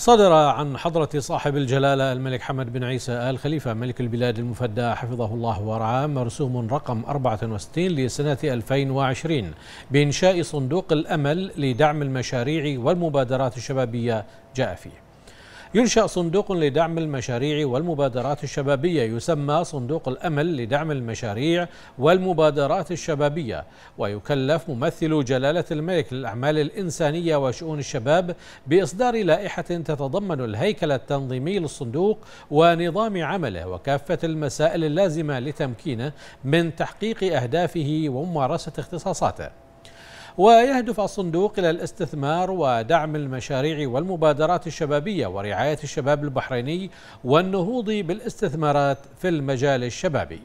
صدر عن حضرة صاحب الجلالة الملك حمد بن عيسى آل خليفة ملك البلاد المفدى حفظه الله ورعاه مرسوم رقم 64 لسنة 2020 بإنشاء صندوق الأمل لدعم المشاريع والمبادرات الشبابية جاء فيه. ينشأ صندوق لدعم المشاريع والمبادرات الشبابية يسمى صندوق الأمل لدعم المشاريع والمبادرات الشبابية. ويكلف ممثل جلالة الملك للأعمال الإنسانية وشؤون الشباب بإصدار لائحة تتضمن الهيكل التنظيمي للصندوق ونظام عمله وكافة المسائل اللازمة لتمكينه من تحقيق أهدافه وممارسة اختصاصاته. ويهدف الصندوق إلى الاستثمار ودعم المشاريع والمبادرات الشبابية ورعاية الشباب البحريني والنهوض بالاستثمارات في المجال الشبابي.